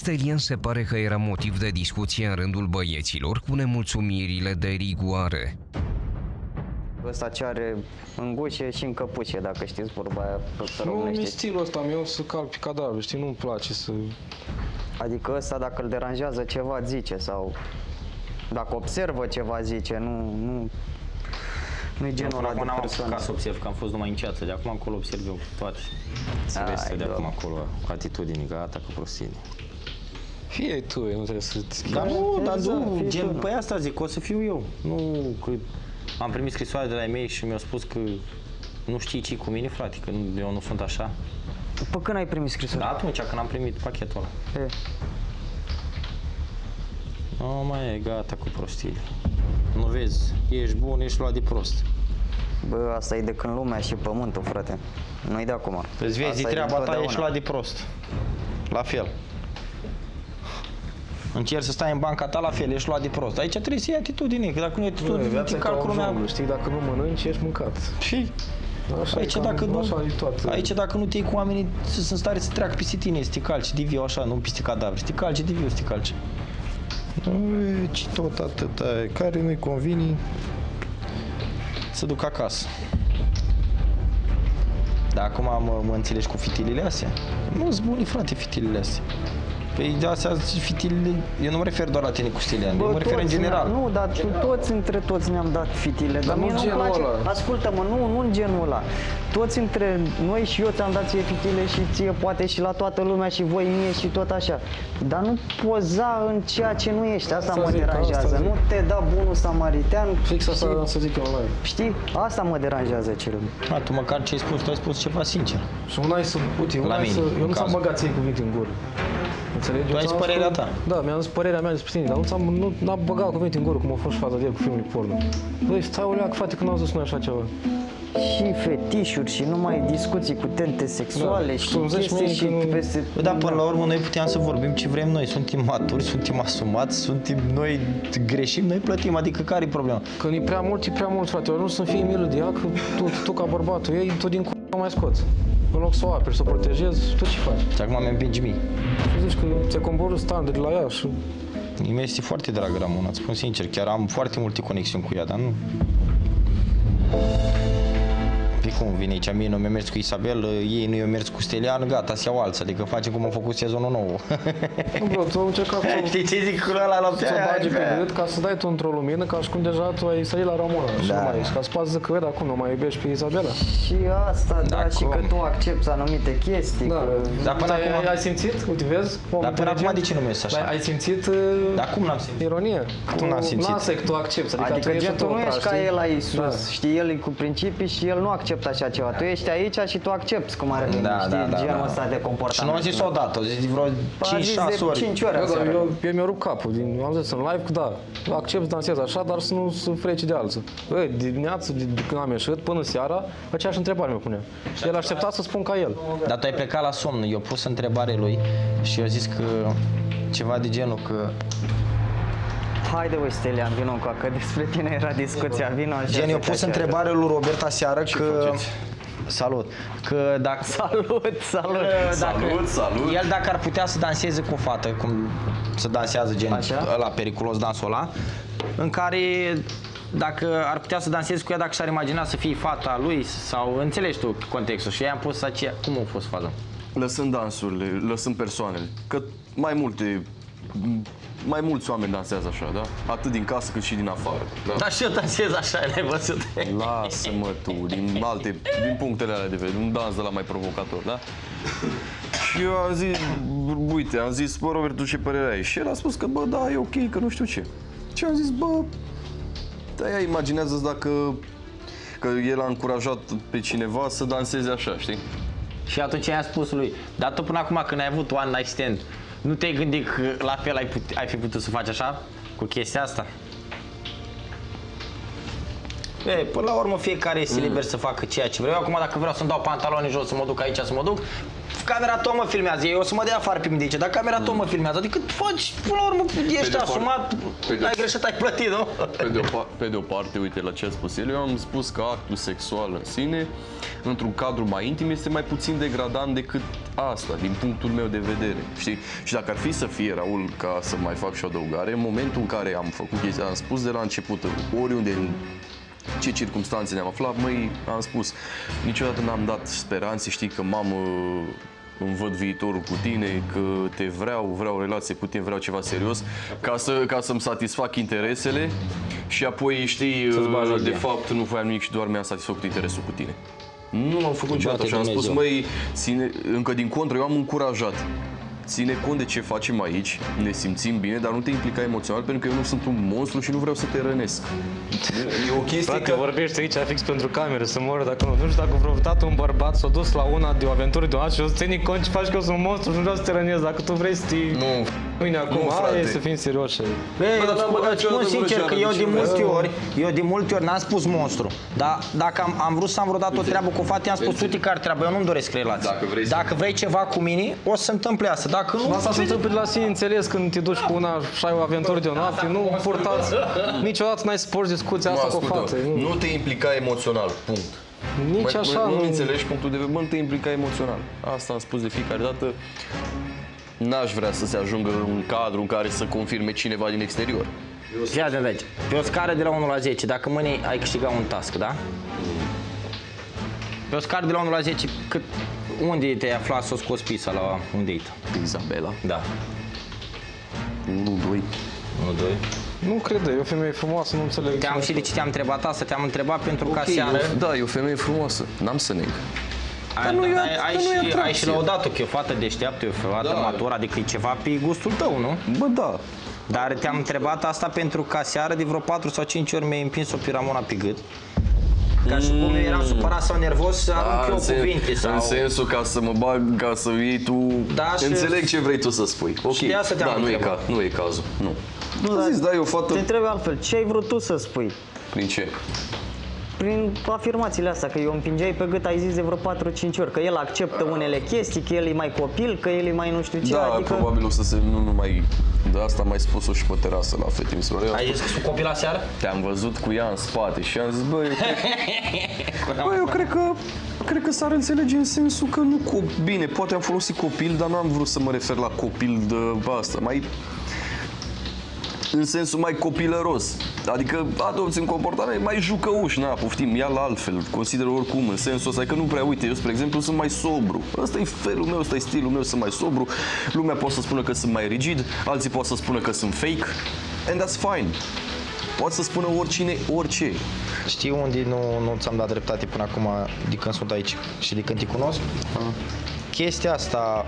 Stelian se pare că era motiv de discuție în rândul băieților cu nemulțumirile de rigoare. Ăsta ce are în gușe și în căpușe, dacă știți vorba aia pe pe Nu mi românește. stilul ăsta meu să calc pe cadavre, știi, nu-mi place să... Adică ăsta dacă îl deranjează ceva zice sau dacă observă ceva zice, nu, nu, nu e genul Până ăla acum de n-am persoană. apucat să observ, că am fost numai în ceață. De acum încolo observ eu toate. Se Ai, vezi de acum Doamne. acolo, cu atitudini, gata, cu prostini. Fie tu, nu trebuie să te schimbi. Dar nu, dar exact, nu, fii gen, tu. păi asta zic, o să fiu eu. Nu, că am primit scrisoare de la ei mei și mi-au spus că nu știi ce cu mine, frate, că nu- eu nu sunt așa. Pe când ai primit scrisoare? Dar atunci când am primit pachetul ăla. E, Nu mai e, gata cu prostii. Nu vezi, ești bun, ești luat de prost. Bă, asta e de când lumea și pământul, frate. Nu-i de acum. Îți vezi Asta de e treaba ta, dintotdeauna. ești luat de prost. La fel. Încerci să stai în banca ta la fel, ești luat de prost. Aici trebuie să iei atitudine, că dacă nu e Nu, atitudine, viața te e ca calc un lumea. jonglu, știi, dacă nu mănânci, ești mâncat. Și Așa aici e cam- dacă, nu, așa e toată. aici dacă nu te iei cu oamenii, sunt în stare să treacă peste tine, să te calci de viu așa, nu peste cadavre, să te calci de viu, să te calci. E, Ce tot atâta, e, care nu-i convine, Să duc acasă. Dar acum mă, mă înțelegi cu fitilele astea? Nu sunt bune, frate, fitilele astea. Păi de astea fitilele, eu nu mă refer doar la tine cu Stelian, eu mă refer în toți general. ne-am- Nu, dar tu, toți între toți ne-am dat fitile. Dar nu mie nu-mi genul place. ăla. Ascultă-mă, nu, nu în genul ăla. Toți între noi și eu ți-am dat ție fitile și ție poate și la toată lumea și voi mie și tot așa. Dar nu poza în ceea ce nu ești. Asta, Asta mă zic, deranjează. asta zic. Nu te da bunul samaritean. Fix asta și- am să zic eu în live. Știi? Asta mă deranjează cel mai. A, tu măcar ce ai spus, tu ai spus ceva sincer. Și una e să, uite, una e mine, să, în eu nu ți-am caz. băgat ție cuvinte în gură. Înțelegi? Tu Eu ai ți-am zis părerea spus- ta. Da, mi-am zis părerea mea despre tine, dar nu ți-am, nu, n-am băgat cuvinte în gură, cum a fost și faza de el cu filmul porno. Băi, stai o leacă, frate, când am zis noi așa ceva. Și fetișuri și numai discuții cu tente sexuale Da, și tu îmi zici chestii mie și că nu- peste... Bă, dar până la urmă noi puteam să vorbim ce vrem noi, suntem maturi, suntem asumați, suntem noi greșim, noi plătim, adică care e problema? Când e prea mult, e prea mult, frate. Eu nu să fie milă de ea, că tu, tu ca bărbatul ei, tu din c***a o mai scoți. În loc să o aperi, să o protejezi, tu ce faci? Și acum mi împingi mie. Și zici că ți-ai coborât standard la ea și Mie este foarte dragă Ramona, îți spun sincer, chiar am foarte multe conexiuni cu ea, dar nu... Pe cum vine aici, mie nu mi-a mers cu Isabel, ei nu i-au mers cu Stelian, gata, se iau alții, adică facem cum a făcut sezonul nou. Nu, bro, tu ai încercat să, Știi ce zic cu ăla la să bagi pe gât ca să dai tu într-o lumină, ca și cum deja tu ai sărit la Ramona. Și Da. nu mai ești, ca să poți zic că, vede, acum nu mai iubești pe Izabela. Și asta, da, Da, și că cum? tu accepti anumite chestii. Da. Că... Dar până ai, acum- ai, ai simțit? Uite, vezi? Om Dar până acum inteligent. de ce nu mi așa? Dar ai simțit uh, Dar cum n-am simțit? ironie? Cum n-am simțit? Lasă că tu accepti, adică, Adică tu ești gen, tu nu într-o ești ca știi? el la Isus, Da. știi, el e cu principii și el nu acceptă așa ceva. Tu ești aici și tu accepti cum are veni, Da, știi, da, da, genul da. ăsta de Și nu comportament. am zis odată, au zis de vreo A zis 5-6 de ori. 5 ori Eu, aseară. eu, eu mi-a rupt capul, din, am zis în live că da, accept să dansez așa, dar să nu să freci de alții. Băi, dimineața, de, de când am ieșit până seara, aceeași întrebare mi punea. Și el aștepta să spun ca el. Dar tu ai plecat la somn, eu pus întrebare lui și eu zis că ceva de genul că Haide, băi, Stelian, vino cu că despre tine era discuția, vino așa. Gen, eu să te pus așa. întrebare lui Robert aseară că... Salut. Că dacă... Salut, salut. Dacă, Salut, salut. El dacă ar putea să danseze cu o fată, cum să dansează gen Așa? la periculos dansul ăla, în care dacă ar putea să danseze cu ea dacă și-ar imagina să fie fata lui sau înțelegi tu contextul și i-am pus aceea, cum a fost faza? Lăsând dansurile, lăsând persoanele, că mai multe, mai mulți oameni dansează așa, da? Atât din casă cât și din afară, da? Dar și eu dansez așa, ai văzut? Lasă-mă tu, din alte, din punctele alea de vedere, un dans de la mai provocator, da? Și eu am zis, uite, am zis, bă, Robert, tu ce părere ai? Și el a spus că, bă, da, e ok, că nu știu ce. Și am zis, bă, da, ea imaginează dacă că el a încurajat pe cineva să danseze așa, știi? Și atunci i-am spus lui, dar tu până acum când ai avut one night stand, nu te-ai gândit că la fel ai, put- ai fi putut să faci așa? Cu chestia asta? E, până la urmă fiecare este liber să facă ceea ce vrea. Eu acum dacă vreau să-mi dau pantaloni jos, să mă duc aici, să mă duc, camera tot mă filmează, eu o să mă dea afară pe mine de aici, dar camera tot mă filmează. Adică faci, până la urmă, ești de asumat, pe de- ai greșit, ai plătit, nu? Pe de, o, pa- pe de o parte, uite la ce a spus el, eu am spus că actul sexual în sine, într-un cadru mai intim, este mai puțin degradant decât asta, din punctul meu de vedere, știi? Și dacă ar fi să fie, Raul, ca să mai fac și o adăugare, în momentul în care am făcut chestia, am spus de la început, oriunde în ce circunstanțe ne-am aflat, măi, am spus, niciodată n-am dat speranțe, știi, că mamă, îmi văd viitorul cu tine, că te vreau, vreau o relație cu tine, vreau ceva serios, ca, să, ca să-mi satisfac interesele și apoi, știi, bagi de joc. fapt nu voiam nimic și doar mi-am satisfăcut interesul cu tine. Nu am făcut niciodată Bate și am spus, Dumnezeu. măi, ține, încă din contră, eu am încurajat. Ține cont de ce facem aici, ne simțim bine, dar nu te implica emoțional pentru că eu nu sunt un monstru și nu vreau să te rănesc. E o chestie Frate, că... vorbește aici fix pentru cameră, să mor dacă nu. Nu știu dacă vreodată un bărbat s-a dus la una de o aventură de o dată și o să ține cont ce faci că eu sunt un monstru și nu vreau să te rănesc. Dacă tu vrei să te... Nu, Mâine acum, Nu, frate. hai să fim serioși. Bă, Bă, dar n-am băgat îți spun niciodată sincer că vreo eu de ceară, multe nici ori, eu de multe ori n-am spus monstru. Dar dacă am, am vrut să am vreodată o treabă cu o fată, i-am spus, uite care treabă, eu nu-mi doresc relații. Dacă vrei să- Dacă vrei ceva cu mine, o să se întâmple asta. Dacă nu, Asta se întâmplă de la sine înțeles când te duci cu una și ai o aventură de o noapte. Nu purtați, niciodată n-ai să porți discuția asta cu o ascultă, fată. Nu. nu te implica emoțional, punct. Nici Mă- așa mă- nu nu. înțelegi punctul de vedere, mă, nu te implica emoțional. Asta am spus de fiecare dată. N-aș vrea să se ajungă un cadru în care să confirme cineva din exterior. Fii atent aici. Pe o scară de la 1 la 10, dacă mâine ai câștigat un task, da? Pe o scară de la 1 la 10, cât, unde te-ai aflat să o scoți pisa la un date? Izabela. Da. 1, 2. 1, 2. Nu cred, e o femeie frumoasă, nu înțeleg. Te-am și de ce te-am întrebat asta, te-am întrebat pentru ca seară. Da, e o femeie frumoasă. N-am să neg. Ai, nu e- ai, ai, dar nu e și, ai atracție. și lăudat-o că e o fată deșteaptă, e o fată Da. matură, adică e ceva pe gustul tău, nu? Bă, da. Dar te-am întrebat asta pentru ca seară de vreo 4 sau 5 ori mi-ai împins o piramona pe gât. Ca și cum eu eram supărat sau nervos să arunc eu în, sen- cuvinte sau... în sensul ca să mă bag, ca să iei tu... Da, și- Înțeleg ce vrei tu să spui. Ok, de asta te-am da, nu e, întrebat. ca, nu e cazul. Nu. Nu, Am dar zis, da, e o fată... Te întreb altfel, ce ai vrut tu să spui? Prin ce? Prin afirmațiile astea, că eu împingeai pe gât, ai zis de vreo 4-5 ori, că el acceptă unele chestii, că el e mai copil, că el e mai nu știu ce, Da, adică... probabil o să se... Nu, nu mai... De asta am mai spus-o și pe terasă la fete. Mi se pare. Ai zis că sunt copil la seară? Te-am văzut cu ea în spate și am zis, bă, eu cred, bă, eu cred că cred că s-ar înțelege în sensul că nu cu bine, poate am folosit copil, dar nu am vrut să mă refer la copil de asta, mai în sensul mai copilăros. Adică adopți un comportament mai jucăuș, na, poftim, ia la altfel, consider oricum, în sensul ăsta, că nu prea, uite, eu, spre exemplu, sunt mai sobru. Ăsta e felul meu, ăsta e stilul meu, sunt mai sobru. Lumea poate să spună că sunt mai rigid, alții pot să spună că sunt fake, and that's fine. Poate să spună oricine, orice. Știi unde nu, nu ți-am dat dreptate până acum de când sunt aici și de când te cunosc? Chestia asta,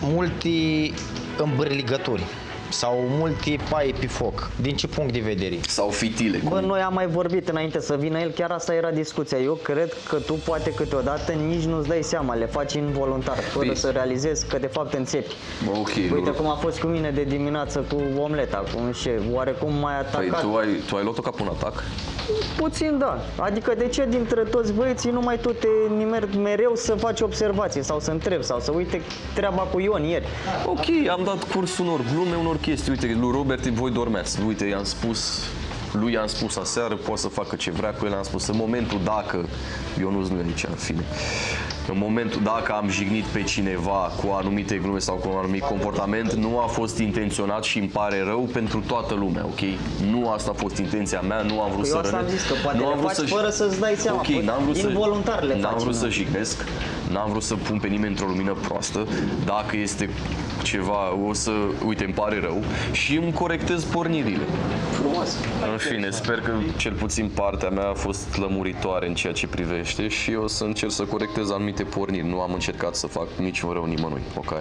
multi îmbârligături sau multe paie pe foc. Din ce punct de vedere? Sau fitile. Bă, cum- noi am mai vorbit înainte să vină el, chiar asta era discuția. Eu cred că tu poate câteodată nici nu-ți dai seama, le faci involuntar, fără Păi- să realizezi că de fapt înțepi. Bă, ok, Uite nu. cum a fost cu mine de dimineață cu omleta, cu un șef. Oarecum m-ai Păi atacat? tu ai, tu ai luat-o ca pe un atac? Puțin, da. Adică de ce dintre toți băieții numai tu te nimeri mereu să faci observații sau să întrebi sau să uite treaba cu Ion ieri. Ok, am dat curs unor glume, unor chestii. Uite, lui Robert, voi dormeați. Uite, i-am spus, lui i-am spus aseară, poate să facă ce vrea cu el. Am spus, în momentul dacă, eu nu sunt aici, în fine, în momentul dacă am jignit pe cineva cu anumite glume sau cu un anumit comportament, nu a fost intenționat și îmi pare rău pentru toată lumea, ok? Nu asta a fost intenția mea, nu am vrut Păi să eu asta am rănesc. zis, că poate nu am le vrut faci să- fără să-ți dai seama, Ok, păi, n-am vrut să, involuntar le n-am faci, vrut nu? să jignesc, n-am vrut să pun pe nimeni într-o lumină proastă. Dacă este ceva, o să, uite, îmi pare rău și îmi corectez pornirile. Frumos. În fine, sper că cel puțin partea mea a fost lămuritoare în ceea ce privește și eu o să încerc să corectez anumite porniri. Nu am încercat să fac nici rău nimănui, ok?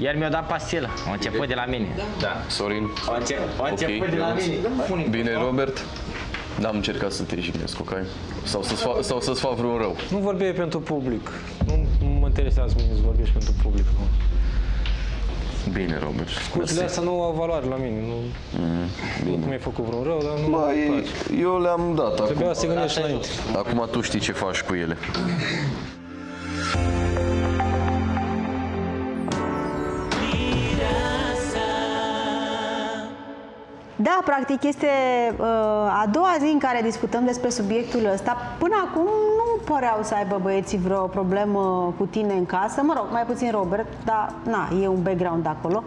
Iar mi-a dat pastilă. A început de la mine. Da. Sorin? A început, a Ok, început de la Ionuț. mine. Bine, Robert? N-am încercat să te jignesc, ok? Sau să-ți, fa- sau să-ți fac vreun rău. Nu vorbeai pentru public. Nu mă interesează mine să vorbești pentru public. Nu. Bine, Robert. Cursurile astea nu au valoare la mine. Nu, nu că mi-ai făcut vreun rău, dar nu Bă, îmi ei- place. eu le-am dat. Acum, Trebuia să te gândești înainte. acum tu știi ce faci cu ele. Da, practic este uh, a doua zi în care discutăm despre subiectul ăsta. Până acum nu păreau să aibă băieții vreo problemă cu tine în casă, mă rog, mai puțin Robert, dar na, e un background acolo.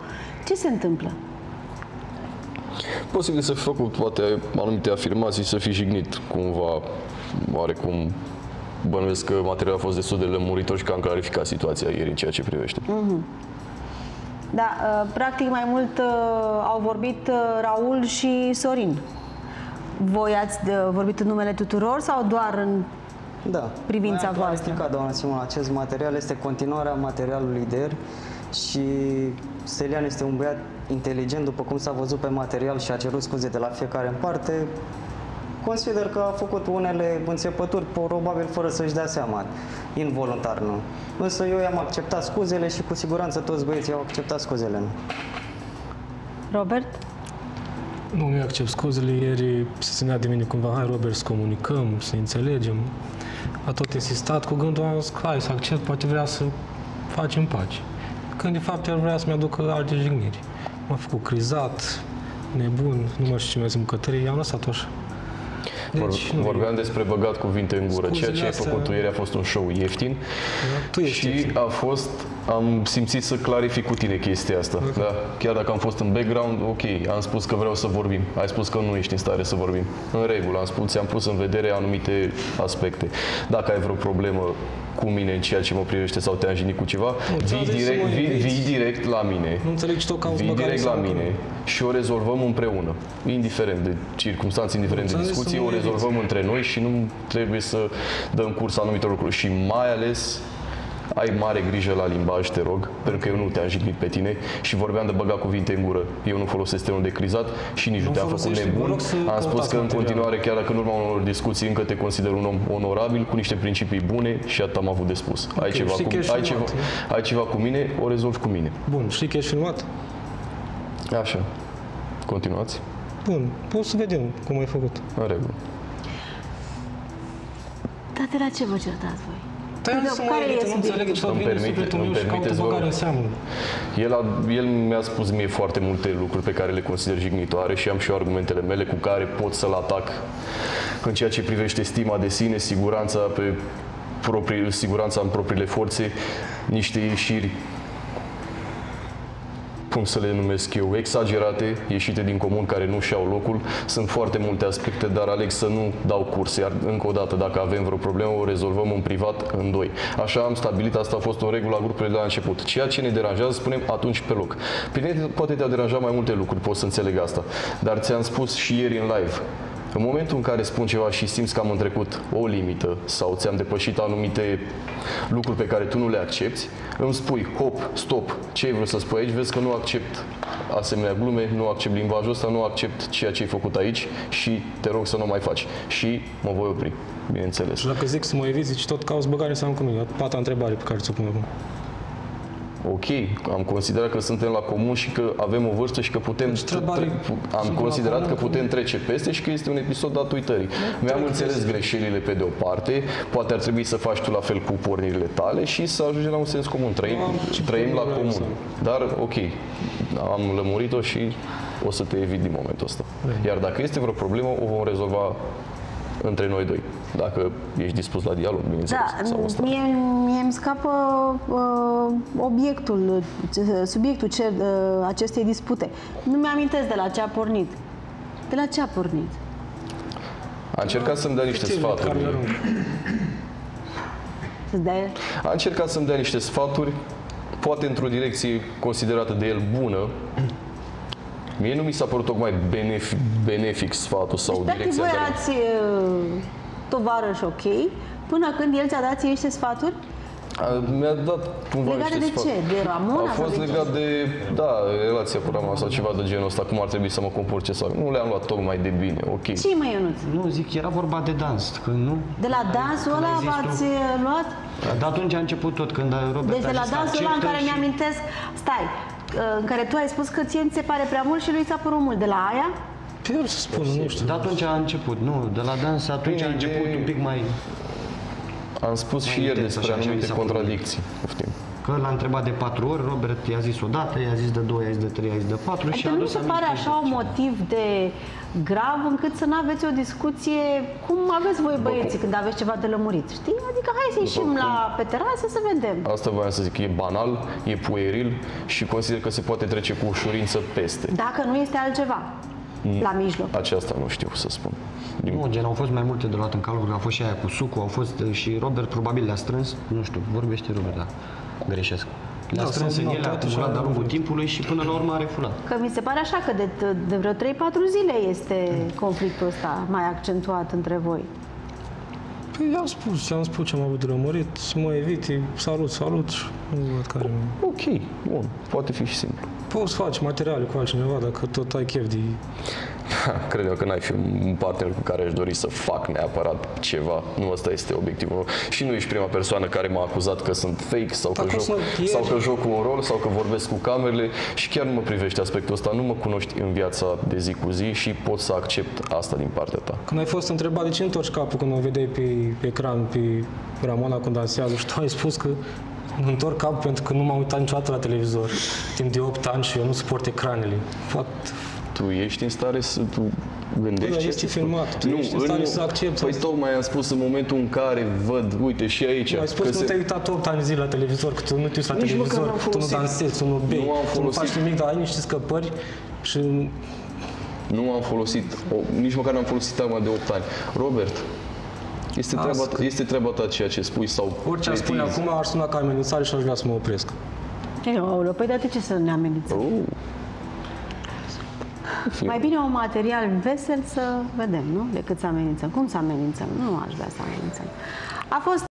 Ce se întâmplă? Posibil să fi făcut poate anumite afirmații, să fi jignit cumva, oarecum bănuiesc că materialul a fost destul de lămuritor și că am clarificat situația ieri în ceea ce privește. Da, uh, practic mai mult uh, au vorbit uh, Raul și Sorin. Voi ați uh, vorbit în numele tuturor sau doar în Da. Privința Mai am voastră. clarificat, doamna Simon, acest material este continuarea materialului de ieri și Stelian este un băiat inteligent, după cum s-a văzut pe material și a cerut scuze de la fiecare în parte. Consider că a făcut unele înțepături, probabil fără să-și dea seama, involuntar nu. Însă eu i-am acceptat scuzele și cu siguranță toți băieții au acceptat scuzele. Nu? Robert? Nu mi accept scuzele, ieri se ținea de mine cumva, hai Robert să comunicăm, să ne înțelegem. A tot insistat cu gândul, am zis, hai să accept, poate vrea să facem pace. Când de fapt el vrea să-mi aducă alte jigniri. M-a făcut crizat, nebun, nu mai știu ce mai zic bucătărie, i-am lăsat așa. Vor, Deci, nu, vorbeam despre băgat cuvinte în gură. Ceea ce ai Scuzele făcut tu astea- ieri a fost un show ieftin tu ești și ieftin. a fost, am simțit să clarific cu tine chestia asta. Da? Chiar dacă am fost în background, ok, am spus că vreau să vorbim. Ai spus că nu ești în stare să vorbim. În regulă, am spus, ți-am pus în vedere anumite aspecte. Dacă ai vreo problemă cu mine în ceea ce mă privește sau te-am jignit cu ceva, ți-am vii zis să direct, mă vii, inviți. vii direct la mine. Nu înțelegi tot că am Vii băgat direct în la seamă că mine și o rezolvăm împreună. Indiferent de circunstanțe, indiferent de Ți-am zis să discuții, mă o eviți. rezolvăm între noi și nu trebuie să dăm curs anumitor lucruri. Și mai ales ai mare grijă la limbaj, te rog, pentru că eu nu te-am jignit pe tine și vorbeam de băga cuvinte în gură. Eu nu folosesc termenul de crizat și nici nu, Nu te-am făcut folosești. Vă nebun. rog să Am spus căutați că în material. continuare, chiar dacă în urma unor discuții încă te consider un om onorabil, cu niște principii bune și atât am avut de spus. ai, ceva știi cu, că ești ai, ceva, filmat, ai ceva cu mine, o rezolvi cu mine. Bun, știi că ești filmat? Așa. Continuați. Bun, poți să vedem cum ai făcut. În regulă. Dar de la ce vă certați voi? Te-am Adică zis să mă care e evite, nu subiectul? înțeleg ce Îmi vine în permite- sufletul îmi meu și caută permiteți, vă băgare rog. în seamă. El, a, el mi-a spus mie foarte multe lucruri pe care le consider jignitoare și am și eu argumentele mele cu care pot să-l atac în ceea ce privește stima de sine, siguranța, pe proprii, siguranța în propriile forțe, niște ieșiri cum să le numesc eu, exagerate, ieșite din comun, care nu și-au locul. Sunt foarte multe aspecte, dar aleg să nu dau curs. Iar încă o dată, dacă avem vreo problemă, o rezolvăm în privat, în doi. Așa am stabilit, asta a fost o regulă a grupului de la început. Ceea ce ne deranjează, spunem atunci pe loc. Pe tine poate te-a deranjat mai multe lucruri, pot să înțeleg asta. Dar ți-am spus și ieri în live, în momentul în care spun ceva și simți că am întrecut o limită sau ți-am depășit anumite lucruri pe care tu nu le accepti, îmi spui, hop, stop, ce ai vrut să spui aici, vezi că nu accept asemenea glume, nu accept limbajul ăsta, nu accept ceea ce ai făcut aici și te rog să nu mai faci. Și mă voi opri, bineînțeles. Și dacă zic să mă eviți, zici tot cauți băgare în seamă cu mine. A pata întrebare pe care ți-o pun acum. Ok, am considerat că suntem la comun și că avem o vârstă și că putem... Deci, întrebare, tre- am suntem la considerat comun, că că- putem trece peste și că este un episod dat uitării. Mi-am trec înțeles peste. greșelile pe de o parte, poate ar trebui să faci tu la fel cu pornirile tale și să ajungem la un sens comun. Trăim, Am ce trăim la porniri vreau comun. să Dar, ok, am lămurit-o și o să te evit din momentul ăsta. Iar dacă este vreo problemă, o vom rezolva între noi doi. Dacă ești dispus la dialog, bineînțeles. Da, sau ăsta. mie, mie îmi scapă uh, obiectul, ce- subiectul ce, uh, acestei dispute. Nu mi-amintesc de la ce a pornit. De la ce a pornit? A încercat să-mi dea niște Ficțiune, sfaturi. Carmen Arung. Să-ți dea A încercat să-mi dea niște sfaturi, poate într-o direcție considerată de el bună. Mie nu mi s-a părut tocmai benefic, benefic sfatul sau Deci, practic, direcția voi de la... erați uh, tovarăși ok, până când el ți-a dat ție niște sfaturi? A, Mi-a dat cumva Legate niște de ce? sfaturi. De Ramona? A sau fost de ce? legat de, da, relația cu Rama sau ceva de genul ăsta, cum ar trebui să mă comport ce sau... Nu le-am luat tocmai de bine, ok. ce mă, Ionuț? Nu, zic, era vorba de dans, că nu? De la dansul Când ăla ai zis v-ați tu- uh, luat? De atunci a început tot, când Robert Deci a de la zis, dansul ăla în acceptă care și- mi-amintesc, stai, uh, în care tu ai spus că ție ți se pare prea mult și lui ți-a părut mult. De la aia? Pe el să spun, nu știu. De atunci a început, nu, de la dans atunci a Bine, început de- un pic mai... Am spus și Mai ieri intens, despre așa, așa mi anumite s-a părut. contradicții. Poftim. Că l-a întrebat de patru ori, Robert i-a zis o dată, i-a zis de două, i-a zis de trei, i-a zis de patru și Adică a nu mi adus se pare aminte așa un de motiv de grav încât să nu aveți o discuție cum aveți voi băieții când aveți ceva de lămurit, știi? Adică hai să ieșim la pe terasă să vedem. Asta voiam să zic, e banal, e pueril și consider că se poate trece cu ușurință peste. Dacă nu este altceva la mijloc. Aceasta nu știu să spun. Din Nu, gen, au fost mai multe de luat în calcul, a fost și aia cu sucul, au fost uh, și Robert probabil le-a strâns, nu știu, vorbește Robert, da, greșesc. Le-a Da, strâns s-au în ele, a notat și acumulat au de-a lungul vorbit. timpului și până la urmă a refulat. Că mi se pare așa că de, de vreo 3-4 zile este conflictul ăsta mai accentuat între voi. Păi i-am spus, i-am spus ce am avut de lămurit, să mă evite, salut, salut și nu văd care Ok, bun, poate fi și simplu. Poți face materiale cu altcineva dacă tot ai chef de... Credem că n-ai fi un partener cu care aș dori să fac neapărat ceva. Nu ăsta este obiectivul meu. Și nu ești prima persoană care m-a acuzat că sunt fake sau că, Dar cum joc, să mă ieri? sau că joc un rol sau că vorbesc cu camerele și chiar nu mă privește aspectul ăsta. Nu mă cunoști în viața de zi cu zi și pot să accept asta din partea ta. Când ai fost întrebat de ce întorci capul când o vedeai pe, pe ecran pe Ramona când dansează și tu ai spus că îmi întorc capul pentru că nu m-am uitat niciodată la televizor timp de 8 ani și eu nu suport ecranele. What? Tu ești în stare să tu gândești Bă, ce este ți spun? filmat. Tu nu, ești în stare în- să accepti Păi asta. tocmai am spus în momentul în care văd, uite și aici. Ai spus că nu se- te-ai uitat 8 ani de zile la televizor, că tu nu te uiți la Nici măcar televizor, n-am tu nu folosit. dansezi, tu nu bei, Nu am tu nu folosit. faci nimic, dar ai niște scăpări și Nu am folosit, o, nici măcar n-am folosit arma de 8 ani. Robert, este treaba, Asta. este treaba ta ceea ce spui sau orice aș spune pretinzi. acum ar suna ca amenințare și aș vrea să mă opresc. Aoleu, păi de ce să ne amenințăm? Oh. Mai bine un material vesel să vedem, nu? Decât să amenințăm. Cum să amenințăm? Nu aș vrea să amenințăm. A fost